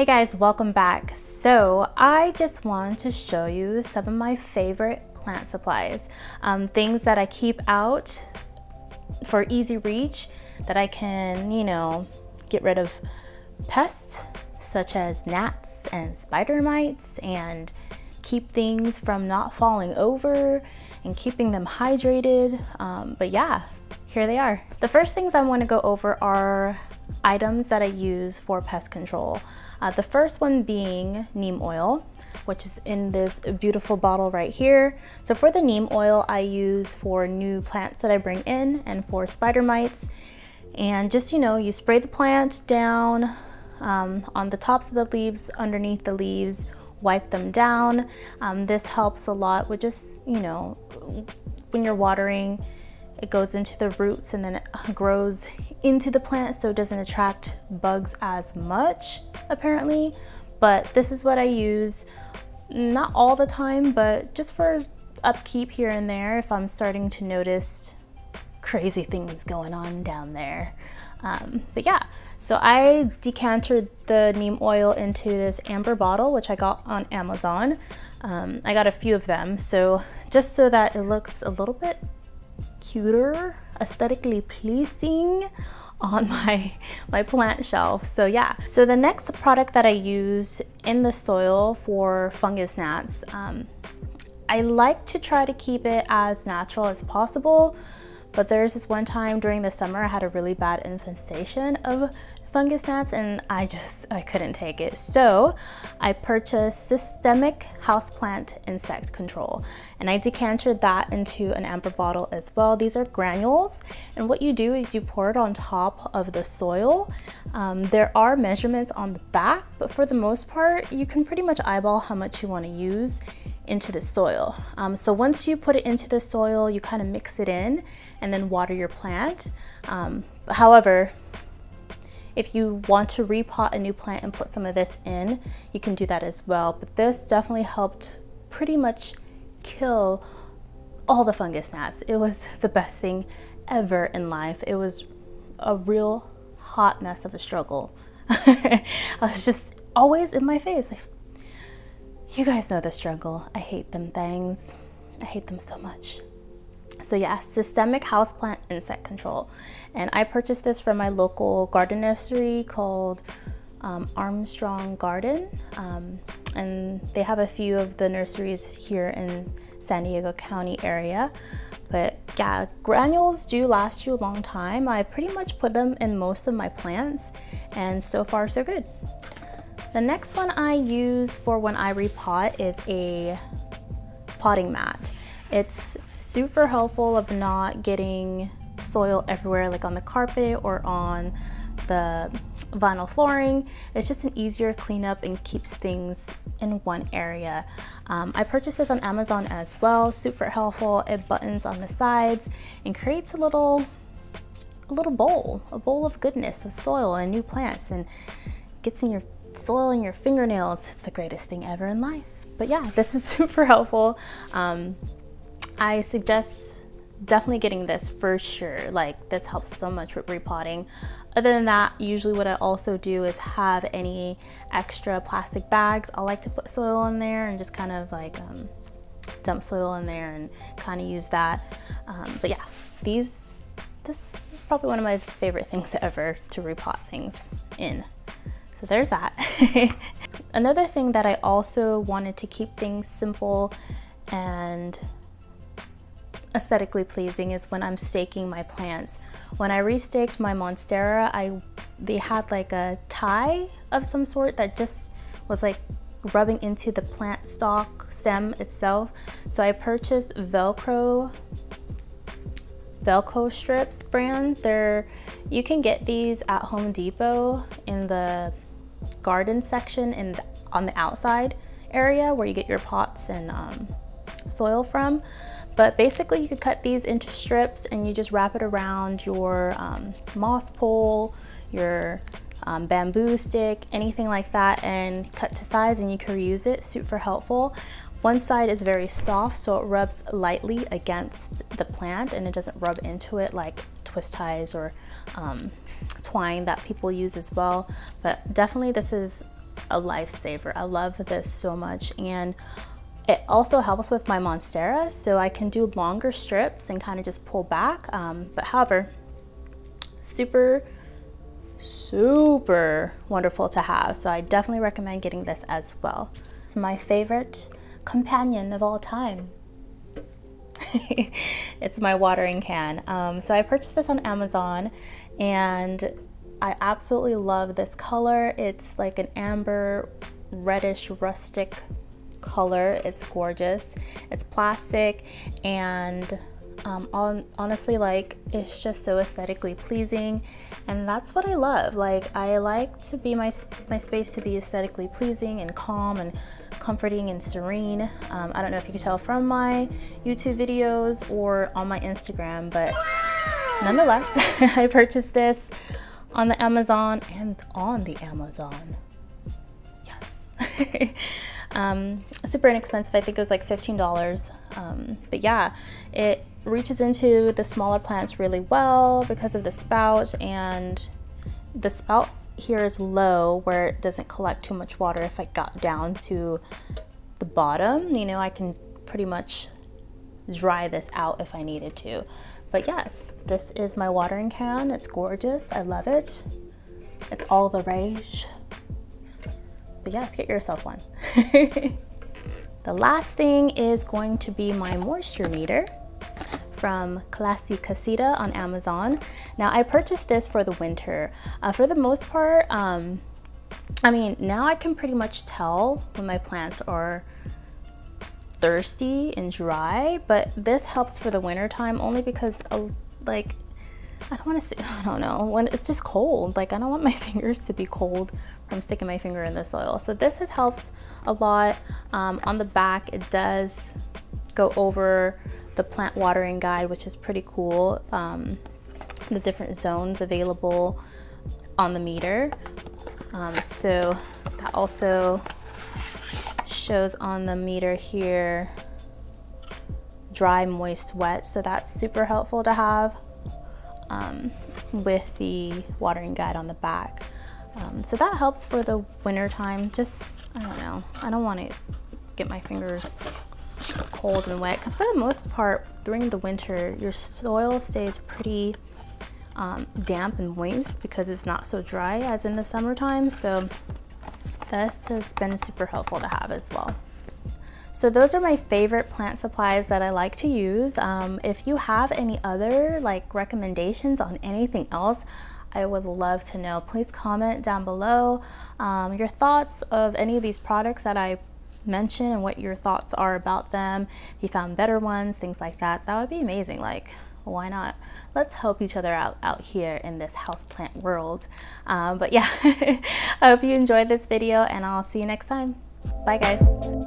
Hey guys, welcome back. So I just wanted to show you some of my favorite plant supplies. Um, things that I keep out for easy reach that I can, you know, get rid of pests such as gnats and spider mites and keep things from not falling over and keeping them hydrated. Um, but yeah, here they are. The first things I want to go over are items that I use for pest control. Uh, the first one being neem oil, which is in this beautiful bottle right here. So for the neem oil, I use for new plants that I bring in and for spider mites. And just, you know, you spray the plant down um, on the tops of the leaves, underneath the leaves, wipe them down. Um, this helps a lot with just, you know, when you're watering, it goes into the roots and then it grows into the plant so it doesn't attract bugs as much apparently. But this is what I use, not all the time, but just for upkeep here and there if I'm starting to notice crazy things going on down there. Um, but yeah, so I decanted the neem oil into this amber bottle, which I got on Amazon. Um, I got a few of them, so just so that it looks a little bit cuter, aesthetically pleasing on my, my plant shelf. So yeah, so the next product that I use in the soil for fungus gnats, um, I like to try to keep it as natural as possible. But there's this one time during the summer I had a really bad infestation of fungus gnats and I just, I couldn't take it. So I purchased systemic houseplant insect control and I decanted that into an amber bottle as well. These are granules and what you do is you pour it on top of the soil. Um, there are measurements on the back, but for the most part, you can pretty much eyeball how much you want to use into the soil. Um, so once you put it into the soil, you kind of mix it in and then water your plant. Um, however, if you want to repot a new plant and put some of this in, you can do that as well. But this definitely helped pretty much kill all the fungus gnats. It was the best thing ever in life. It was a real hot mess of a struggle. I was just always in my face. You guys know the struggle. I hate them things. I hate them so much. So yeah, systemic houseplant insect control. And I purchased this from my local garden nursery called um, Armstrong Garden. Um, and they have a few of the nurseries here in San Diego County area. But yeah, granules do last you a long time. I pretty much put them in most of my plants and so far so good. The next one I use for when I repot is a potting mat. It's super helpful of not getting soil everywhere like on the carpet or on the vinyl flooring. It's just an easier cleanup and keeps things in one area. Um, I purchased this on Amazon as well, super helpful. It buttons on the sides and creates a little, a little bowl, a bowl of goodness, of soil and new plants and gets in your soil in your fingernails. It's the greatest thing ever in life. But yeah, this is super helpful. Um, I suggest definitely getting this for sure. Like this helps so much with repotting. Other than that, usually what I also do is have any extra plastic bags. I like to put soil in there and just kind of like um, dump soil in there and kind of use that. Um, but yeah, these, this is probably one of my favorite things ever to repot things in. So there's that. Another thing that I also wanted to keep things simple and aesthetically pleasing is when I'm staking my plants. When I restaked my Monstera, I they had like a tie of some sort that just was like rubbing into the plant stalk stem itself. So I purchased Velcro Velcro strips brands. They're you can get these at Home Depot in the garden section in the, on the outside area where you get your pots and um, soil from. But basically you could cut these into strips and you just wrap it around your um, moss pole, your um, bamboo stick, anything like that and cut to size and you can reuse it, super helpful. One side is very soft so it rubs lightly against the plant and it doesn't rub into it like twist ties or um, twine that people use as well. But definitely this is a lifesaver. I love this so much. And it also helps with my Monstera, so I can do longer strips and kind of just pull back. Um, but however, super, super wonderful to have. So I definitely recommend getting this as well. It's my favorite companion of all time. it's my watering can. Um, so I purchased this on Amazon and I absolutely love this color. It's like an amber reddish rustic color. It's gorgeous. It's plastic and um, on, honestly like it's just so aesthetically pleasing and that's what I love like I like to be my, my space to be aesthetically pleasing and calm and comforting and serene um, I don't know if you can tell from my YouTube videos or on my Instagram but nonetheless I purchased this on the Amazon and on the Amazon yes um, super inexpensive. I think it was like $15 um, but yeah it reaches into the smaller plants really well because of the spout and the spout here is low where it doesn't collect too much water. If I got down to the bottom you know I can pretty much dry this out if I needed to. But yes this is my watering can. It's gorgeous. I love it. It's all the rage but yes get yourself one the last thing is going to be my moisture meter from Classy Casita on Amazon. Now I purchased this for the winter. Uh, for the most part, um, I mean, now I can pretty much tell when my plants are thirsty and dry, but this helps for the winter time only because uh, like, I don't want to say, I don't know, when it's just cold, like I don't want my fingers to be cold from sticking my finger in the soil. So this has helped a lot. Um, on the back, it does go over the plant watering guide, which is pretty cool. Um, the different zones available on the meter. Um, so that also shows on the meter here dry, moist, wet. So that's super helpful to have um, with the watering guide on the back. Um, so that helps for the winter time. Just, I don't know, I don't want to get my fingers cold and wet because for the most part during the winter your soil stays pretty um, damp and moist because it's not so dry as in the summertime so this has been super helpful to have as well. So those are my favorite plant supplies that I like to use. Um, if you have any other like recommendations on anything else, I would love to know. Please comment down below um, your thoughts of any of these products that I mentioned and what your thoughts are about them. If you found better ones, things like that, that would be amazing. Like, why not? Let's help each other out out here in this houseplant world. Um, but yeah, I hope you enjoyed this video and I'll see you next time. Bye guys.